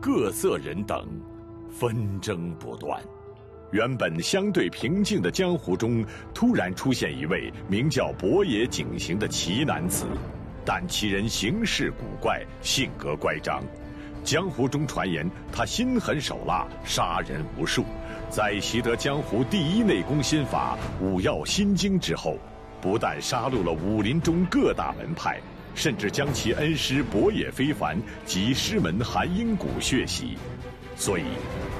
各色人等，纷争不断。原本相对平静的江湖中，突然出现一位名叫博野景行的奇男子，但其人行事古怪，性格乖张。江湖中传言他心狠手辣，杀人无数。在习得江湖第一内功心法《五曜心经》之后，不但杀戮了武林中各大门派，甚至将其恩师博野非凡及师门寒英谷血洗。所以，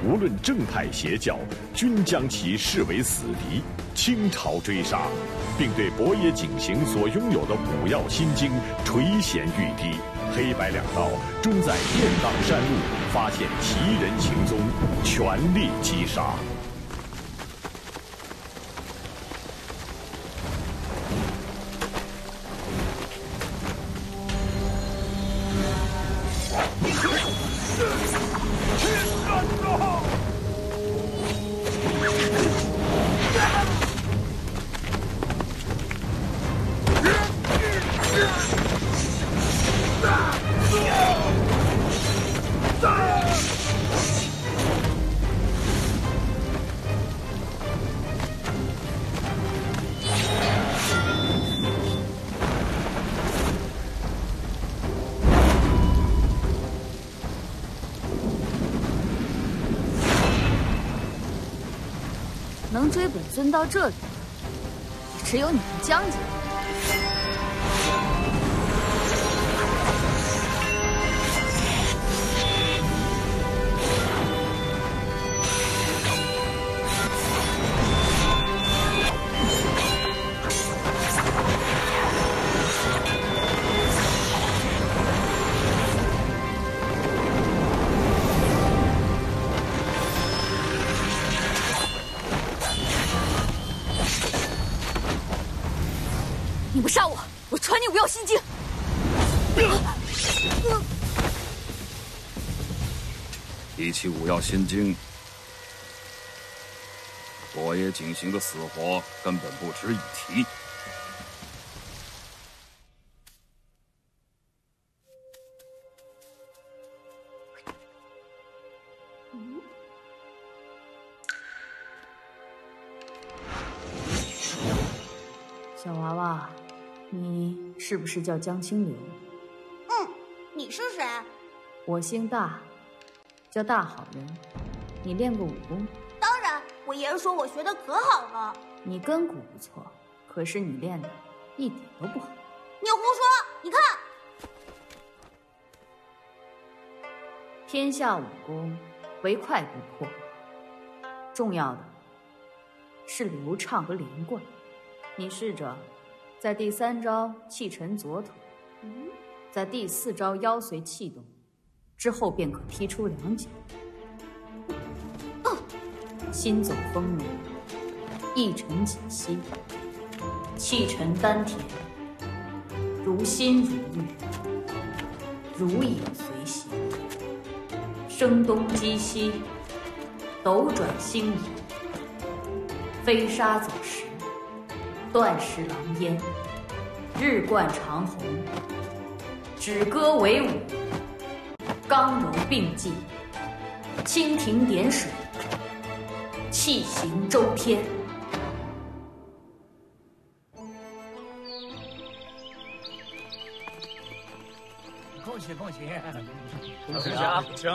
无论正派邪教，均将其视为死敌，倾巢追杀，并对博野景行所拥有的五曜心经垂涎欲滴。黑白两道终在雁荡山路发现其人行踪，全力击杀。能追本尊到这里，也只有你们江家。心经，博野景行的死活根本不值一提。小娃娃，你是不是叫江青流？嗯，你是谁？我姓大，叫大好人。你练过武功？当然，我爷爷说我学的可好了。你根骨不错，可是你练的一点都不好。你胡说！你看，天下武功，唯快不破。重要的是流畅和连贯。你试着在第三招气沉左腿，在第四招腰随气动之后，便可劈出两脚。心走风流，意沉锦溪，气沉丹田，如心如玉，如影随形，声东击西，斗转星移，飞沙走石。断石狼烟，日贯长虹，止戈为舞，刚柔并济，蜻蜓点水，气行周天。恭喜恭喜！恭喜啊！请，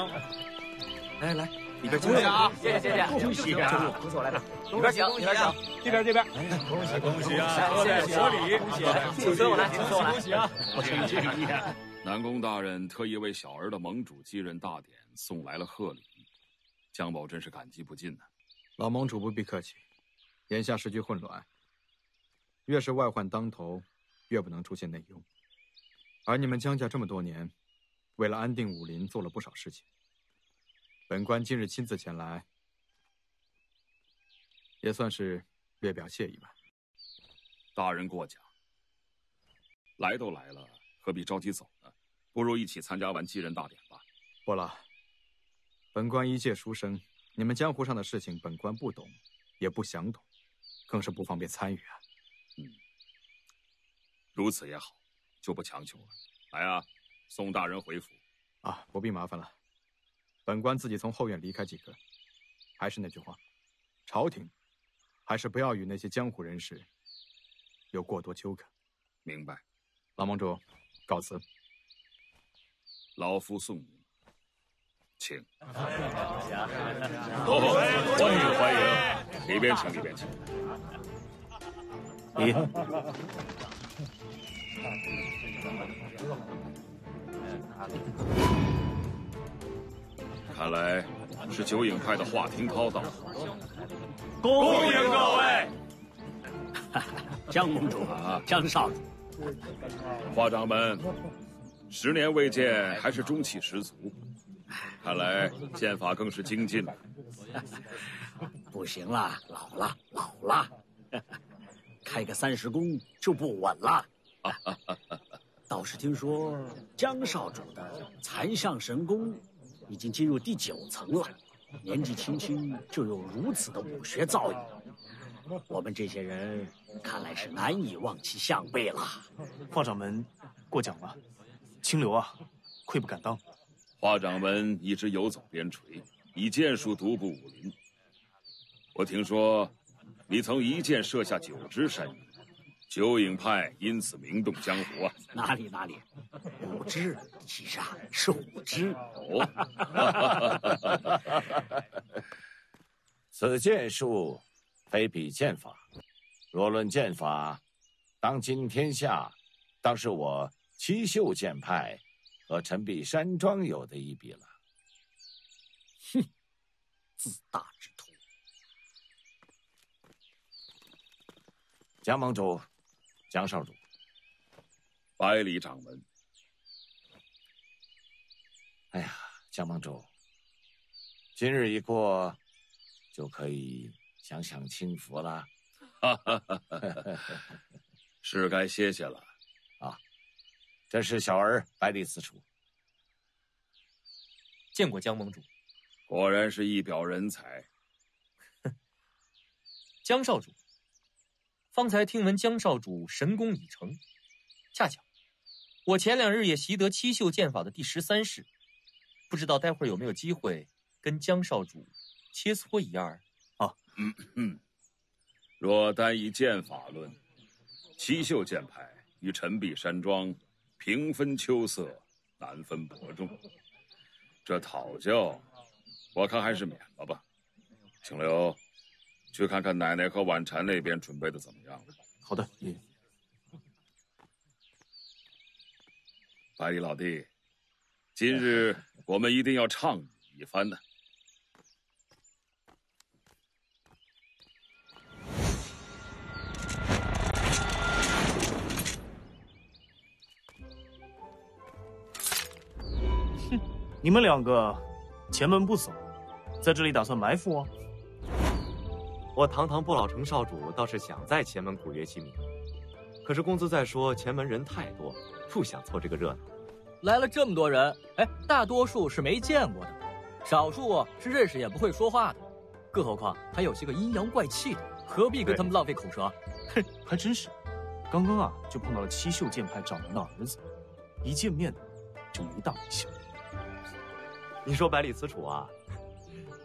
来来，里边恭喜啊！谢谢谢谢，恭喜啊！不是我来的，里边请，里边请，这边这边。恭喜恭喜啊！谢谢所礼，恭喜！请随我来，请随我来。恭喜啊！请敬礼。南宫大人特意为小儿的盟主继任大典送来了贺礼，江某真是感激不尽呢。老盟主不必客气，眼下时局混乱，越是外患当头，越不能出现内忧。而你们江家这么多年，为了安定武林做了不少事情。本官今日亲自前来，也算是略表谢意吧。大人过奖，来都来了，何必着急走呢？不如一起参加完继任大典吧。不了，本官一介书生，你们江湖上的事情，本官不懂，也不想懂，更是不方便参与啊。嗯，如此也好，就不强求了。来啊，送大人回府。啊，不必麻烦了。本官自己从后院离开即可。还是那句话，朝廷还是不要与那些江湖人士有过多纠葛。明白。老盟主，告辞。老夫送你，请。哦，欢迎欢迎，里边请，里边请。看来是九影派的华听涛到。恭迎各位。江盟 主啊，江少主，华掌门，十年未见，还是中气十足。看来剑法更是精进了。不行了，老了，老了，开个三十功就不稳了。倒是听说江少主的残象神功已经进入第九层了，年纪轻轻就有如此的武学造诣，我们这些人看来是难以望其项背了。方掌门，过奖了，清流啊，愧不敢当。华掌门一直游走边陲，以剑术独步武林。我听说，你曾一箭射下九只山鹰，九影派因此名动江湖啊！哪里哪里，五只，其实啊是五只。哦，此剑术非比剑法，若论剑法，当今天下，当是我七秀剑派和陈璧山庄有的一比了。哼，自大之徒。江盟主，江少主，百里掌门。哎呀，江盟主，今日一过，就可以享享清福了。哈哈哈哈是该歇歇了。啊，这是小儿百里此处。见过江盟主，果然是一表人才。江少主，方才听闻江少主神功已成，恰巧我前两日也习得七秀剑法的第十三式，不知道待会儿有没有机会跟江少主切磋一二啊？嗯嗯，若单以剑法论，七秀剑派与陈璧山庄平分秋色，难分伯仲。这讨教，我看还是免了吧。请留，去看看奶奶和婉禅那边准备的怎么样了。好的，爷爷。百里老弟，今日我们一定要畅饮一番呢。你们两个前门不走，在这里打算埋伏我？我堂堂不老城少主倒是想在前门鼓乐齐名，可是公子在说前门人太多，不想凑这个热闹。来了这么多人，哎，大多数是没见过的，少数是认识也不会说话的，更何况还有些个阴阳怪气的，何必跟他们浪费口舌？哼，还真是，刚刚啊就碰到了七秀剑派掌门的儿子，一见面就没大没小。你说百里此楚啊，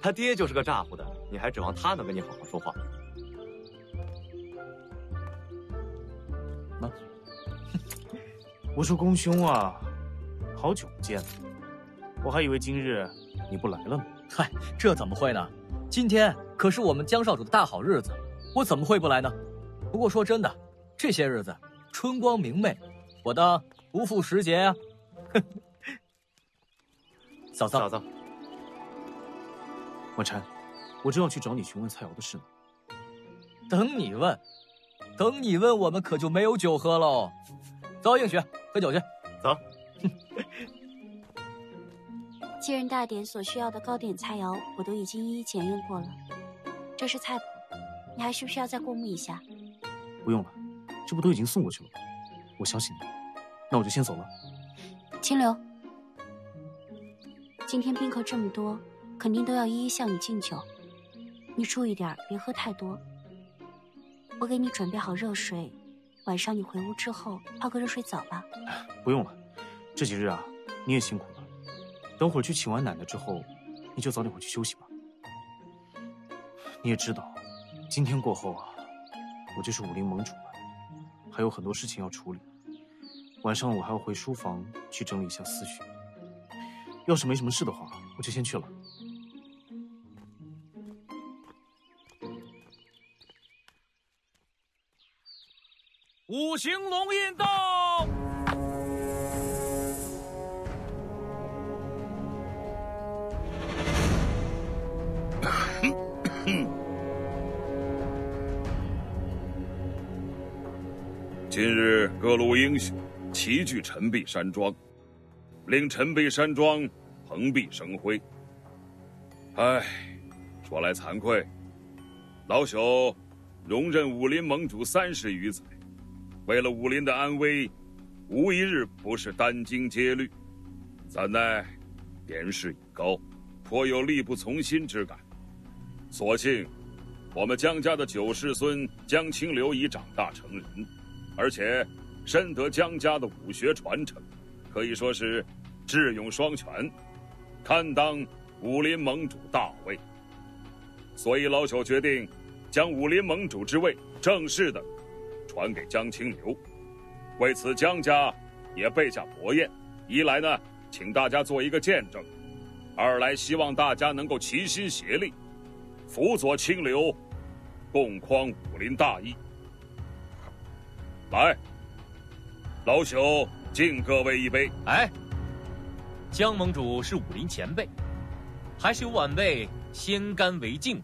他爹就是个咋呼的，你还指望他能跟你好好说话？那，我说公兄啊。好久不见了，我还以为今日你不来了呢。嗨，这怎么会呢？今天可是我们江少主的大好日子，我怎么会不来呢？不过说真的，这些日子春光明媚，我当不负时节呀。嫂子，嫂子，婉晨，我正要去找你询问菜肴的事呢。等你问，等你问，我们可就没有酒喝喽。走，映雪，喝酒去。走。继任大典所需要的糕点菜肴，我都已经一一检验过了。这是菜谱，你还需不需要再过目一下？不用了，这不都已经送过去了吗？我相信你，那我就先走了。清流，今天宾客这么多，肯定都要一一向你敬酒，你注意点，别喝太多。我给你准备好热水，晚上你回屋之后泡个热水澡吧。不用了。这几日啊，你也辛苦了。等会儿去请完奶奶之后，你就早点回去休息吧。你也知道，今天过后啊，我就是武林盟主了，还有很多事情要处理。晚上我还要回书房去整理一下思绪。要是没什么事的话，我就先去了。五行龙印到。今日各路英雄齐聚陈璧山庄，令陈壁山庄蓬荜生辉。唉，说来惭愧，老朽荣任武林盟主三十余载，为了武林的安危，无一日不是殚精竭虑。怎奈年事已高，颇有力不从心之感。所幸，我们江家的九世孙江清流已长大成人。而且，深得江家的武学传承，可以说是智勇双全，堪当武林盟主大位。所以老朽决定，将武林盟主之位正式的传给江清流。为此，江家也备下薄宴。一来呢，请大家做一个见证；二来希望大家能够齐心协力，辅佐清流，共匡武林大义。来，老朽敬各位一杯。哎，江盟主是武林前辈，还是由晚辈先干为敬。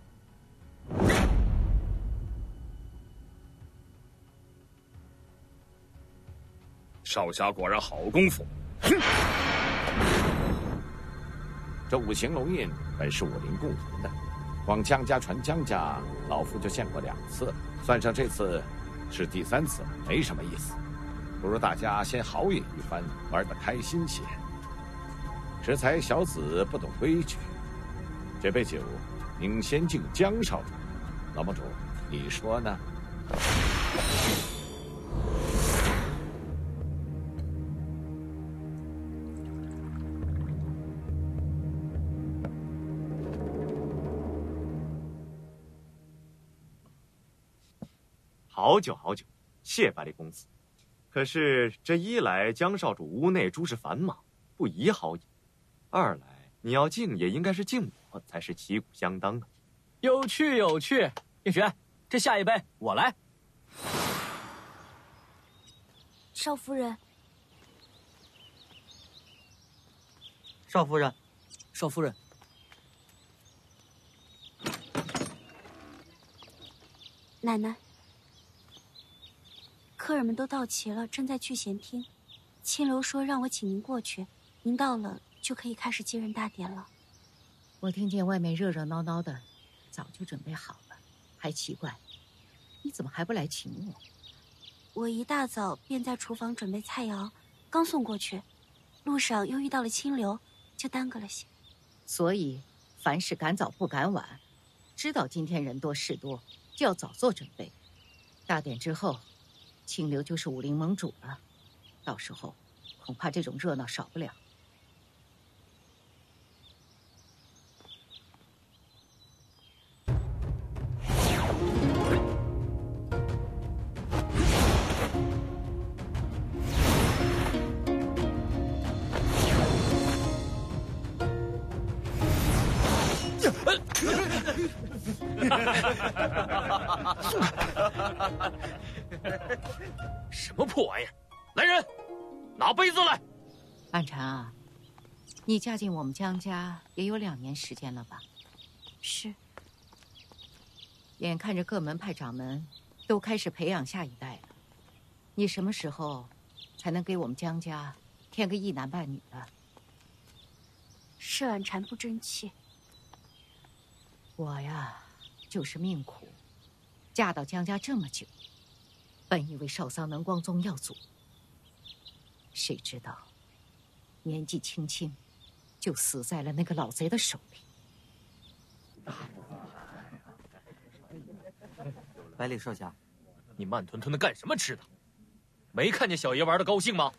少侠果然好功夫。这五行龙印本是武林共同的，光江家传江家，老夫就见过两次，算上这次。是第三次，没什么意思，不如大家先豪饮一番，玩得开心些。适才小子不懂规矩，这杯酒，您先敬江少主。老盟主，你说呢？好酒好酒，谢百里公子。可是这一来，江少主屋内诸事繁忙，不宜好饮；二来，你要敬也应该是敬我，才是旗鼓相当啊。有趣有趣，叶璇，这下一杯我来。少夫人，少夫人，少夫人，奶奶。客人们都到齐了，正在聚贤厅。清流说让我请您过去，您到了就可以开始接任大典了。我听见外面热热闹闹的，早就准备好了，还奇怪，你怎么还不来请我？我一大早便在厨房准备菜肴，刚送过去，路上又遇到了清流，就耽搁了些。所以凡事赶早不赶晚，知道今天人多事多，就要早做准备。大典之后。清流就是武林盟主了，到时候恐怕这种热闹少不了。什么破玩意儿！来人，拿杯子来。暗禅啊，你嫁进我们江家也有两年时间了吧？是。眼看着各门派掌门都开始培养下一代了，你什么时候才能给我们江家添个一男半女的？是暗禅不争气。我呀，就是命苦，嫁到江家这么久。本以为少桑能光宗耀祖，谁知道年纪轻轻就死在了那个老贼的手里。百里少侠，你慢吞吞的干什么吃的？没看见小爷玩的高兴吗？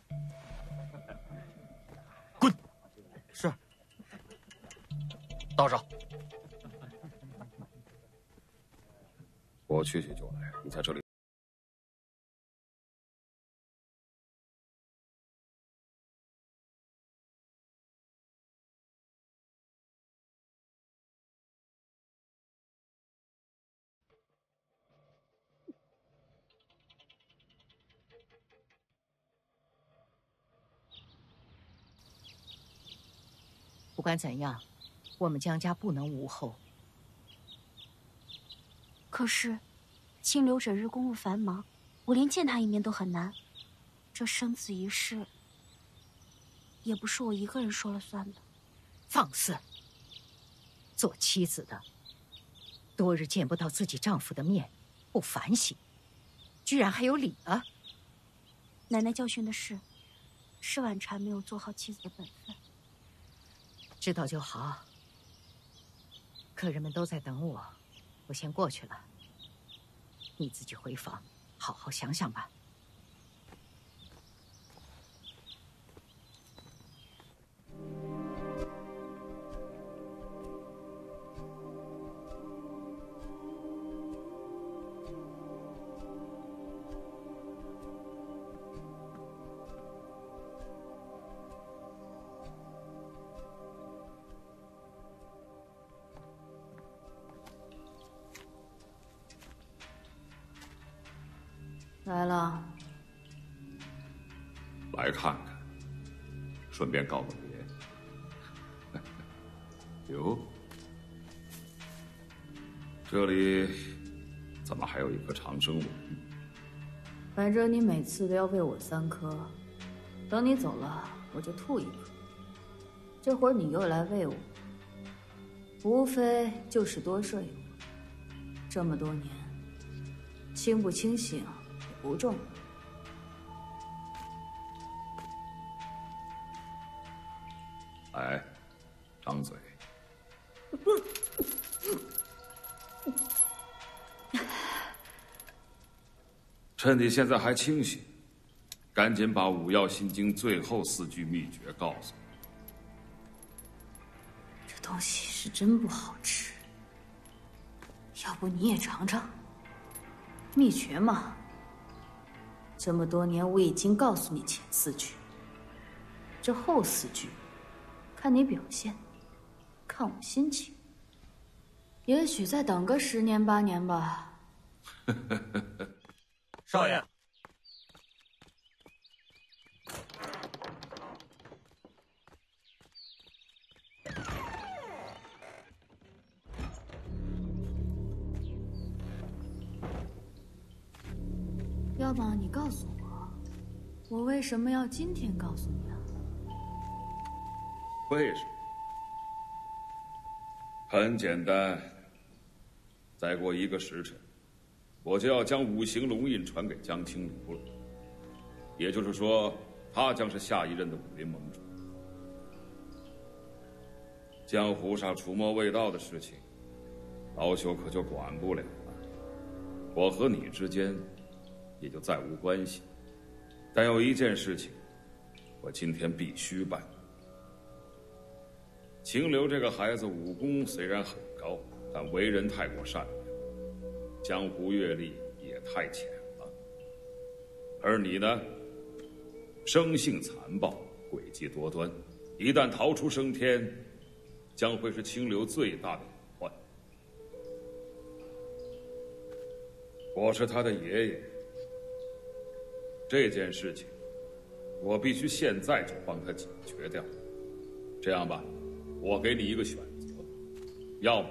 滚！是。道上。我去去就来，你在这里。不管怎样，我们江家不能无后。可是，清流整日公务繁忙，我连见他一面都很难。这生子一事，也不是我一个人说了算的。放肆！做妻子的，多日见不到自己丈夫的面，不反省，居然还有理了？奶奶教训的是，是晚婵没有做好妻子的本分。知道就好。客人们都在等我，我先过去了。你自己回房，好好想想吧。反正你每次都要喂我三颗，等你走了我就吐一颗。这会儿你又来喂我，无非就是多睡一会儿。这么多年，清不清醒也？不重要。来，张嘴。趁你现在还清醒，赶紧把《五药心经》最后四句秘诀告诉我。这东西是真不好吃，要不你也尝尝？秘诀嘛。这么多年，我已经告诉你前四句，这后四句，看你表现，看我心情。也许再等个十年八年吧。少爷，要么你告诉我，我为什么要今天告诉你啊？为什么？很简单，再过一个时辰，我就要将五行龙印传给江青流了。也就是说，他将是下一任的武林盟主。江湖上除魔卫道的事情，老朽可就管不了了。我和你之间。也就再无关系，但有一件事情，我今天必须办。清流这个孩子武功虽然很高，但为人太过善良，江湖阅历也太浅了。而你呢，生性残暴，诡计多端，一旦逃出升天，将会是清流最大的隐患。我是他的爷爷。这件事情，我必须现在就帮他解决掉。这样吧，我给你一个选择：要么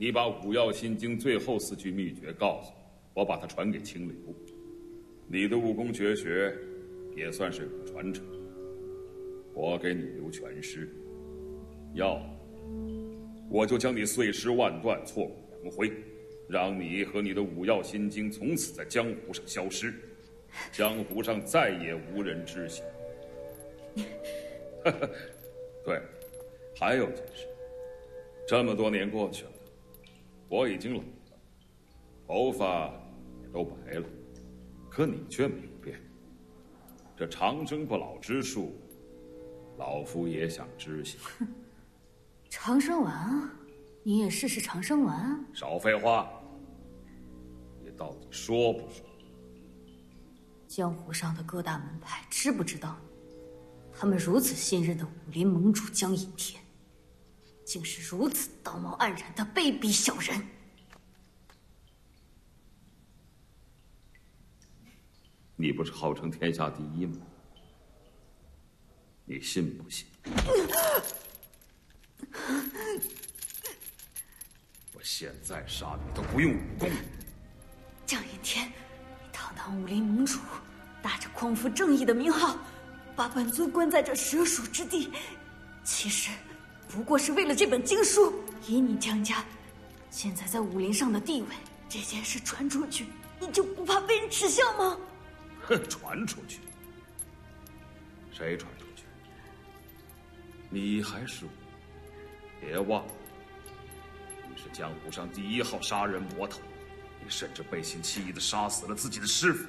你把《五药心经》最后四句秘诀告诉我，我把它传给清流，你的武功绝学也算是个传承，我给你留全尸；要我就将你碎尸万段，挫骨扬灰，让你和你的《五药心经》从此在江湖上消失。江湖上再也无人知晓。对，还有件事，这么多年过去了，我已经老了，头发也都白了，可你却没有变。这长生不老之术，老夫也想知晓。长生丸啊，你也试试长生丸。少废话，你到底说不说？江湖上的各大门派知不知道你？他们如此信任的武林盟主江隐天，竟是如此道貌岸然的卑鄙小人！你不是号称天下第一吗？你信不信？我现在杀你都不用武功。江云天，你堂堂武林盟主，打着匡扶正义的名号，把本尊关在这蛇鼠之地，其实不过是为了这本经书。以你江家现在在武林上的地位，这件事传出去，你就不怕被人耻笑吗？哼，传出去，谁传出去？你还是我？别忘了，你是江湖上第一号杀人魔头，你甚至背信弃义的杀死了自己的师傅，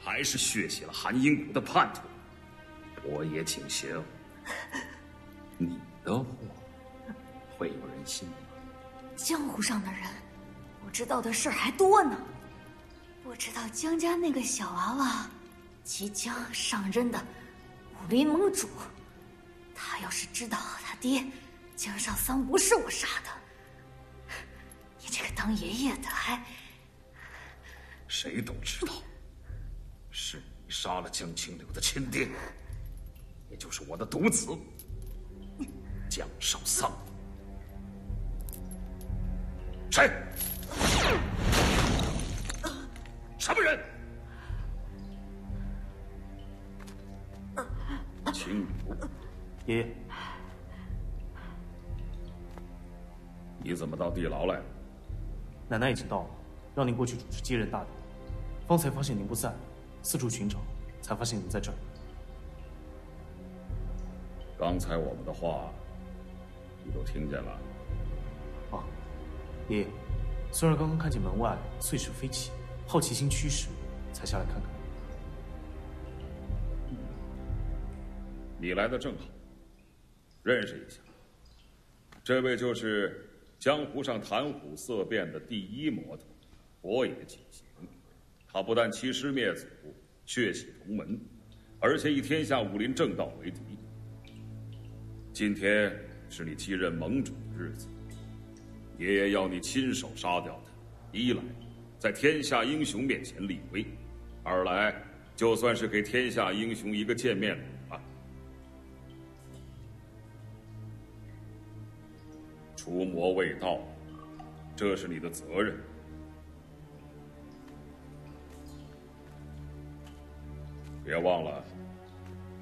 还是血洗了寒阴谷的叛徒。我也请行，你的货会有人信吗？江湖上的人，不知道的事儿还多呢。不知道江家那个小娃娃即将上任的武林盟主，他要是知道他爹江少桑不是我杀的，你这个当爷爷的还……谁都知道，是你杀了江清流的亲爹，也就是我的独子江少桑。谁？什么人？清流，爷爷，你怎么到地牢来了？奶奶已经到了，让您过去主持接任大典。方才发现您不在，四处寻找，才发现您在这儿。刚才我们的话，你都听见了？哦，爷爷，孙儿刚刚看见门外碎石飞起，好奇心驱使，才下来看看。你来的正好，认识一下。这位就是江湖上谈虎色变的第一魔头，博野锦行。他不但欺师灭祖、血洗同门，而且以天下武林正道为敌。今天是你继任盟主的日子，爷爷要你亲手杀掉他。一来，在天下英雄面前立威；二来，就算是给天下英雄一个见面礼吧。除魔卫道，这是你的责任。别忘了，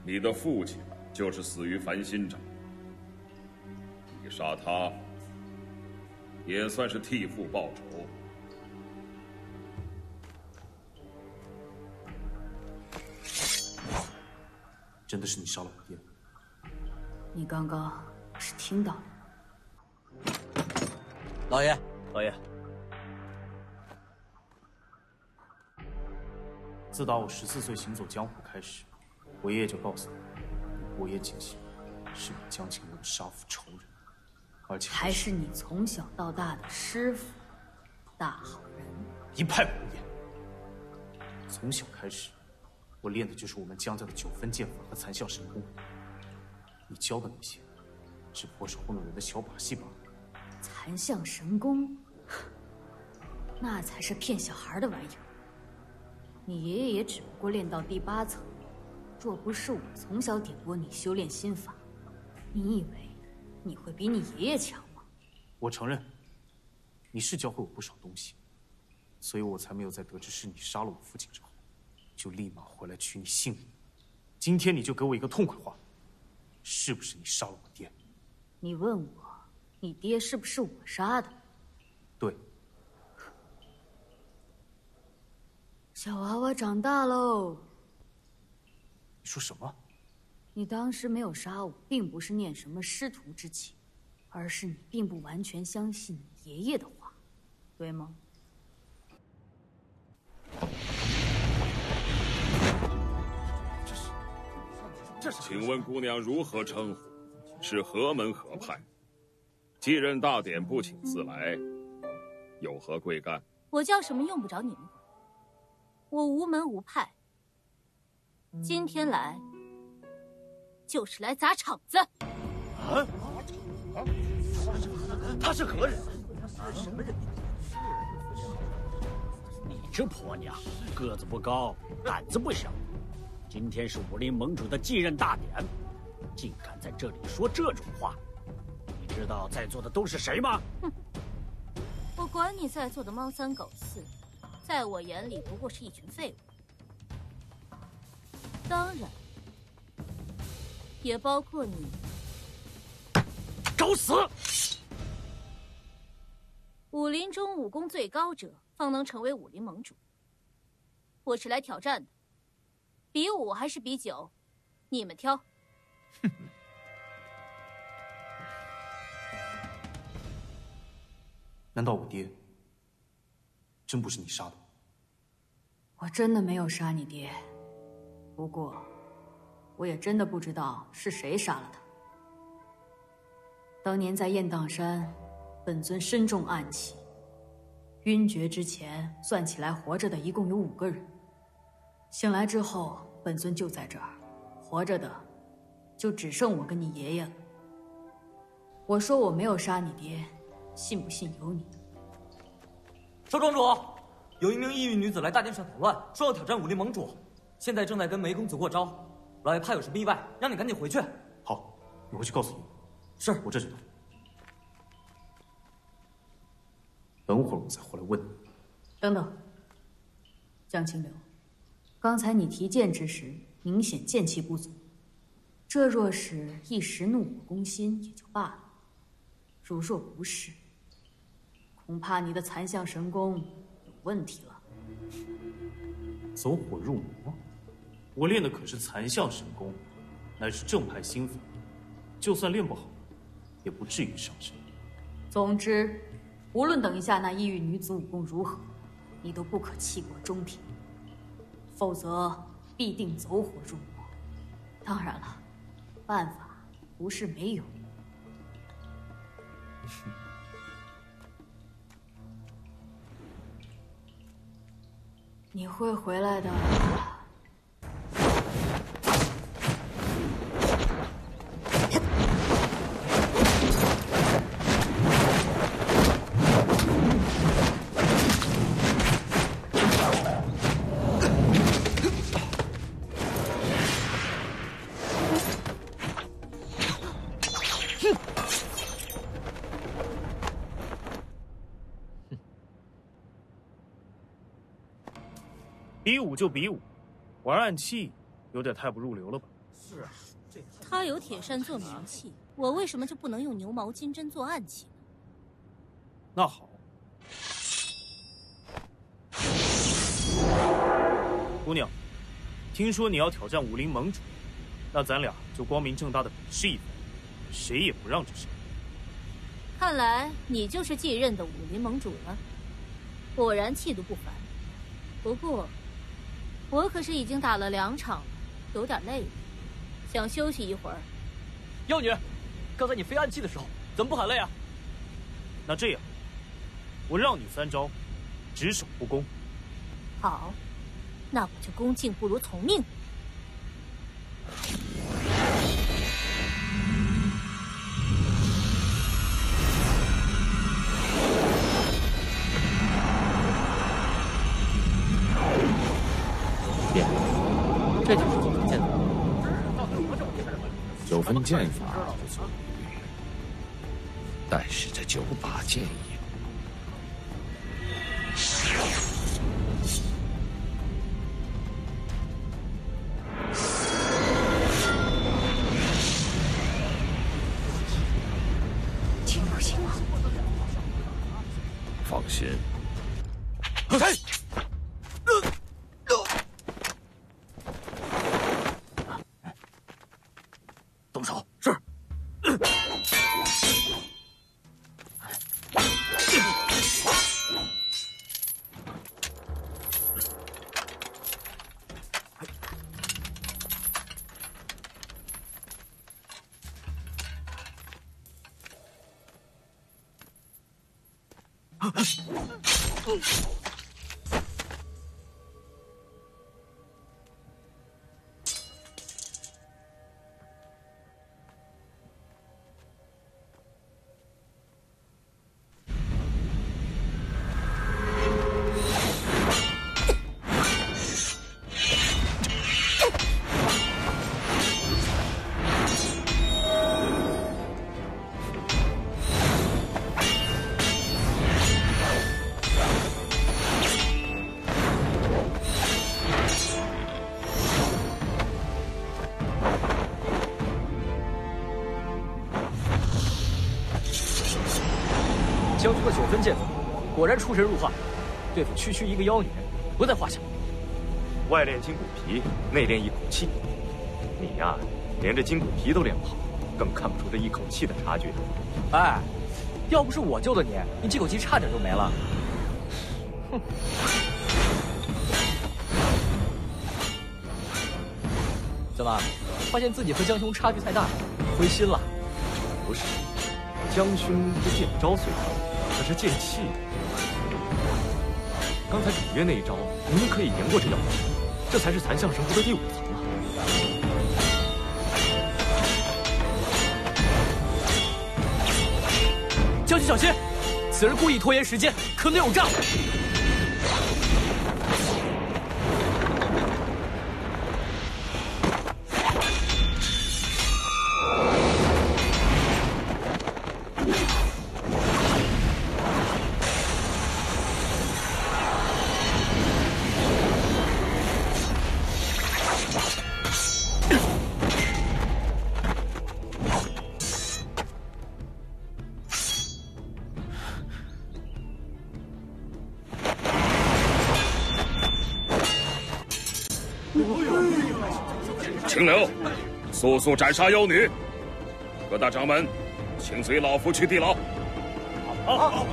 你的父亲就是死于烦心掌。你杀他，也算是替父报仇。真的是你杀了我爹？你刚刚是听到了？老爷，老爷，自打我十四岁行走江湖开始，我爷爷就告诉我，我爷锦行是你江青龙杀父仇人，而且还是你从小到大的师傅，大好人。一派胡言！从小开始，我练的就是我们江家的九分剑法和残像神功。你教的那些，只不过是糊弄人的小把戏罢了。残像神功，那才是骗小孩的玩意儿。你爷爷也只不过练到第八层，若不是我从小点拨你修炼心法，你以为你会比你爷爷强吗？我承认，你是教会我不少东西，所以我才没有在得知是你杀了我父亲之后，就立马回来取你性命。今天你就给我一个痛快话，是不是你杀了我爹？你问我，你爹是不是我杀的？对。小娃娃长大喽。你说什么？你当时没有杀我，并不是念什么师徒之情，而是你并不完全相信你爷爷的话，对吗？请问姑娘如何称呼？是何门何派？继任大典不请自来，有何贵干？我叫什么用不着你们管。我无门无派，今天来就是来砸场子。啊！他是何人？什么人？你这婆娘，个子不高，胆子不小。今天是武林盟主的继任大典，竟敢在这里说这种话！你知道在座的都是谁吗？哼！我管你在座的猫三狗四，在我眼里不过是一群废物。当然，也包括你。找死！武林中武功最高者方能成为武林盟主。我是来挑战的，比武还是比酒，你们挑。难道我爹真不是你杀的？我真的没有杀你爹，不过我也真的不知道是谁杀了他。当年在雁荡山。本尊身中暗器，晕厥之前算起来活着的一共有五个人。醒来之后，本尊就在这儿，活着的就只剩我跟你爷爷了。我说我没有杀你爹，信不信由你。少庄主，有一名异域女子来大殿上捣乱，说要挑战武林盟主，现在正在跟梅公子过招。老爷怕有什么意外，让你赶紧回去。好，我回去告诉你。是我这就走。等会儿我再回来问你。等等，江清流，刚才你提剑之时，明显剑气不足。这若是一时怒火攻心也就罢了，如若不是，恐怕你的残象神功有问题了。走火入魔，我练的可是残象神功，乃是正派心法，就算练不好，也不至于伤身。总之。无论等一下那异域女子武功如何，你都不可弃国中庭，否则必定走火入魔。当然了，办法不是没有。你会回来的。比武就比武，玩暗器有点太不入流了吧？是啊，他有铁扇做名器，我为什么就不能用牛毛金针做暗器呢？那好，姑娘，听说你要挑战武林盟主，那咱俩就光明正大的比试一番，谁也不让着谁。看来你就是继任的武林盟主了，果然气度不凡。不过。我可是已经打了两场了，有点累了，想休息一会儿。妖女，刚才你飞暗器的时候怎么不喊累啊？那这样，我让你三招，只守不攻。好，那我就恭敬不如从命。剑法不错，但是这九把剑うん。然出神入化，对付区区一个妖女，不在话下。外练筋骨皮，内练一口气。你呀，连这筋骨皮都练不好，更看不出这一口气的差距。哎，要不是我救的你，你这口气差点就没了。哼！怎么，发现自己和江兄差距太大，灰心了？不是，江兄这剑招虽好，可是剑气。刚才里约那一招，明明可以赢过这妖怪，这才是残象神符的第五层啊！将军小心，此人故意拖延时间，可能有诈。速速斩杀妖女！各大掌门，请随老夫去地牢。好。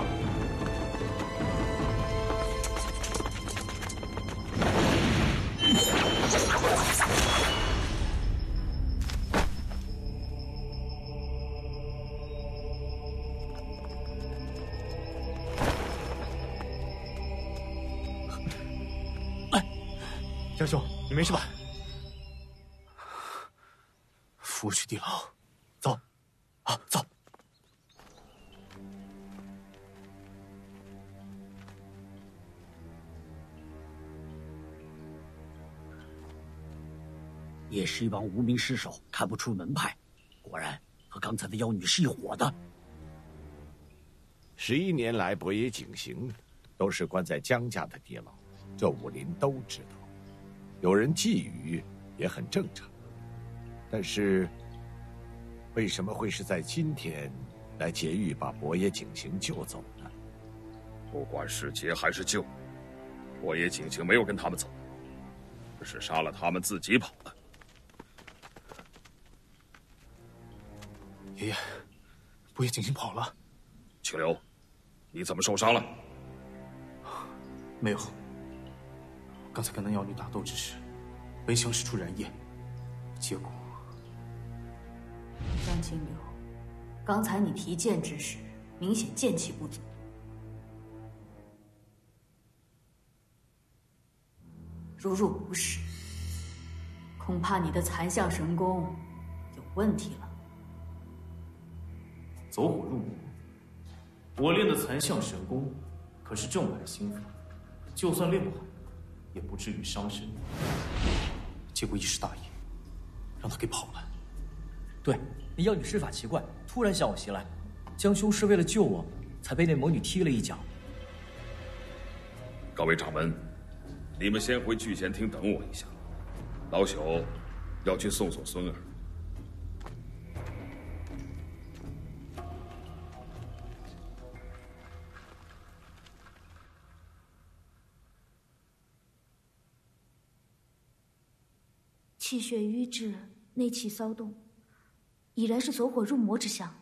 江兄，你没事吧？扶我去地牢，走。啊，走。也是一帮无名尸首，看不出门派，果然和刚才的妖女是一伙的。十一年来，伯爷景行都是关在江家的地牢，这武林都知道。有人觊觎也很正常，但是为什么会是在今天来劫狱，把伯爷景行救走呢？不管是劫还是救，伯爷景行没有跟他们走，只是杀了他们自己跑了。爷爷，伯爷景行跑了。清流，你怎么受伤了？没有。刚才跟那妖女打斗之时，本想使出燃液，结果……金牛，刚才你提剑之时，明显剑气不足。如若不是，恐怕你的残象神功有问题了。走火入魔，我练的残象神功可是正派心法，就算练不好。也不至于伤身，结果一时大意，让他给跑了。对，那妖女施法奇怪，突然向我袭来，江兄是为了救我，才被那魔女踢了一脚。各位掌门，你们先回聚贤厅等我一下，老朽要去送送孙儿。气血瘀滞，内气骚动，已然是走火入魔之象。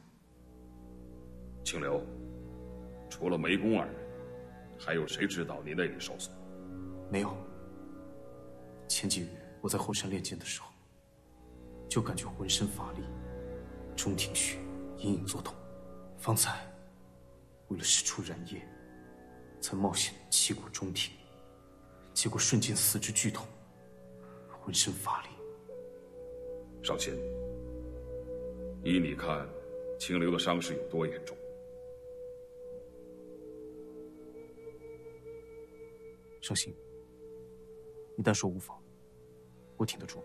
清流，除了梅公二人，还有谁知道你内力受损？没有。前几日我在后山练剑的时候，就感觉浑身乏力，中庭穴隐隐作痛。方才为了使出燃液，才冒险气过中庭，结果瞬间四肢剧痛，浑身乏力。少卿，依你看，清流的伤势有多严重？伤心，你但说无妨，我挺得住。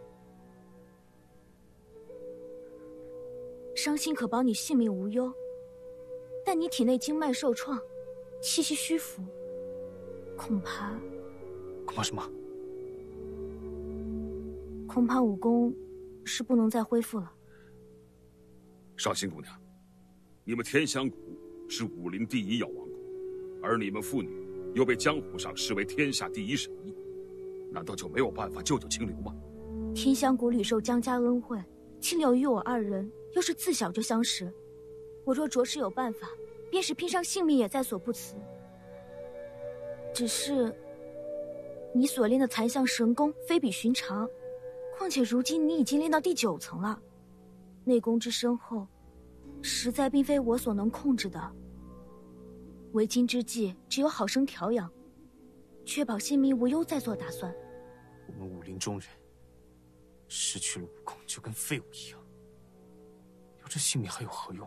伤心可保你性命无忧，但你体内经脉受创，气息虚浮，恐怕恐怕什么？恐怕武功是不能再恢复了。少卿姑娘，你们天香谷是武林第一药王谷，而你们父女又被江湖上视为天下第一神医，难道就没有办法救救清流吗？天香谷屡受江家恩惠，清流与我二人。又是自小就相识，我若着实有办法，便是拼上性命也在所不辞。只是，你所练的残象神功非比寻常，况且如今你已经练到第九层了，内功之深厚，实在并非我所能控制的。为今之计，只有好生调养，确保性命无忧，再做打算。我们武林中人，失去了武功，就跟废物一样。这性命还有何用？